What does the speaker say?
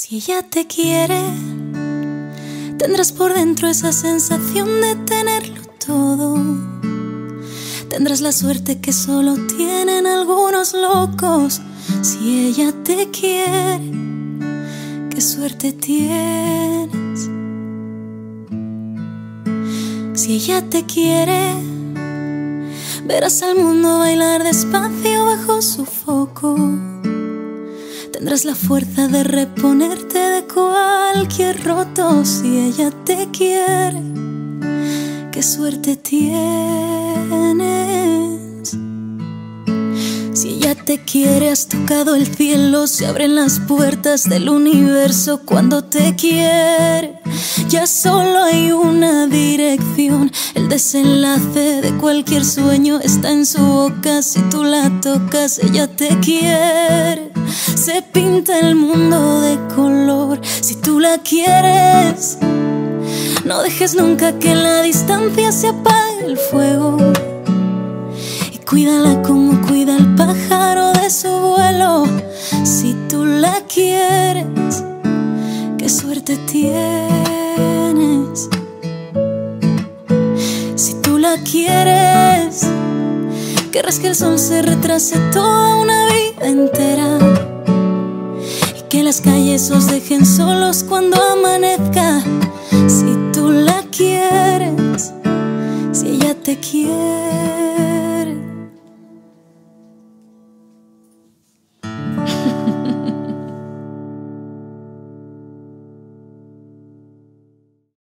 Si ella te quiere, tendrás por dentro esa sensación de tenerlo todo. Tendrás la suerte que solo tienen algunos locos. Si ella te quiere, qué suerte tienes. Si ella te quiere, verás al mundo bailar despacio bajo su foco Tendrás la fuerza de reponerte de cualquier roto si ella te quiere. Qué suerte tienes. Si ella te quiere, has tocado el cielo, se abren las puertas del universo cuando te quiere. Ya solo hay una dirección, el desenlace de cualquier sueño está en su boca. Si tú la tocas, ella te quiere se pinta el mundo de color. Si tú la quieres, no dejes nunca que la distancia se apague el fuego. Y cuídala como cuida el pájaro de su vuelo. Si tú la quieres, qué suerte tienes. Si tú la quieres, querrás que el sol se retrase toda una vida entera las calles os dejen solos cuando amanezca.